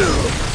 Ugh.